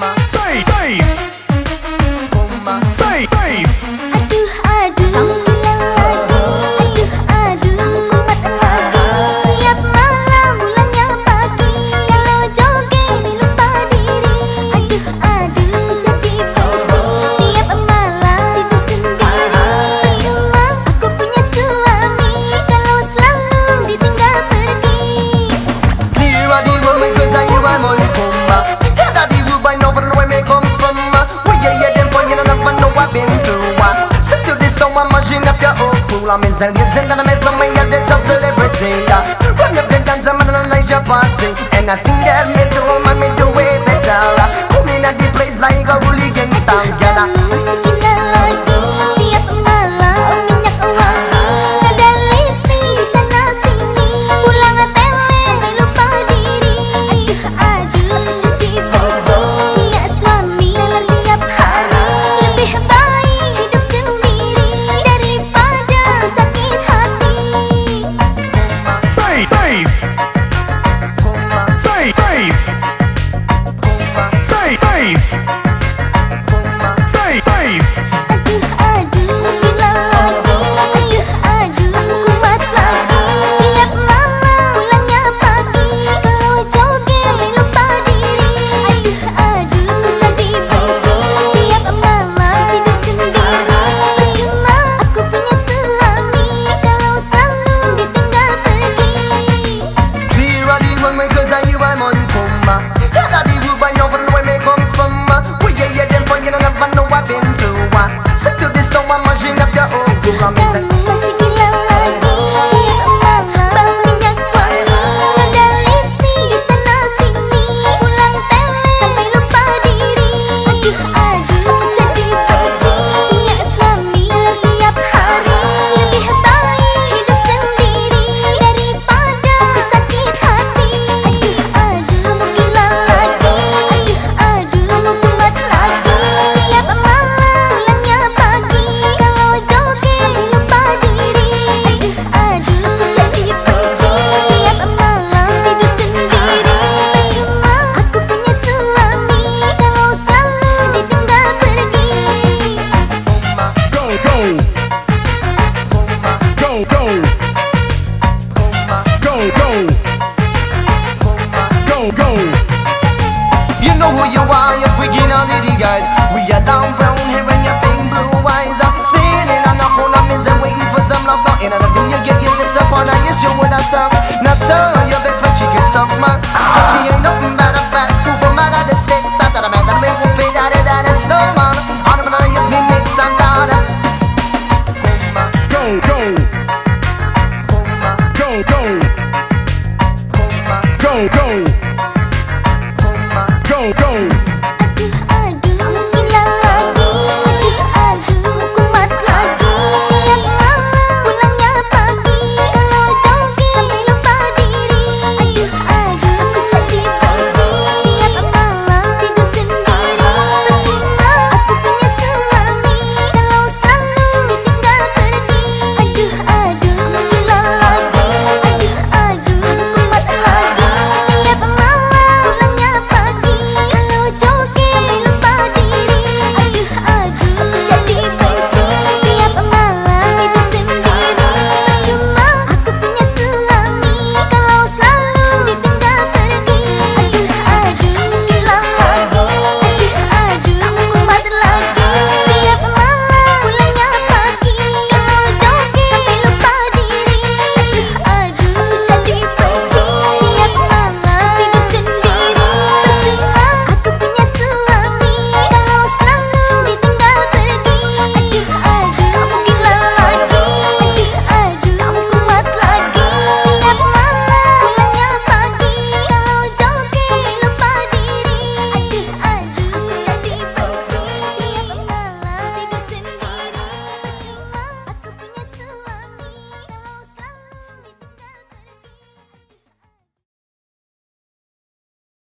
mama. I'm in Zalgis and I'm in some of the top celebrity Run up the dance, I'm on a nice party. And I think that me do, me do it better Come in at the place like a hooligan star, down.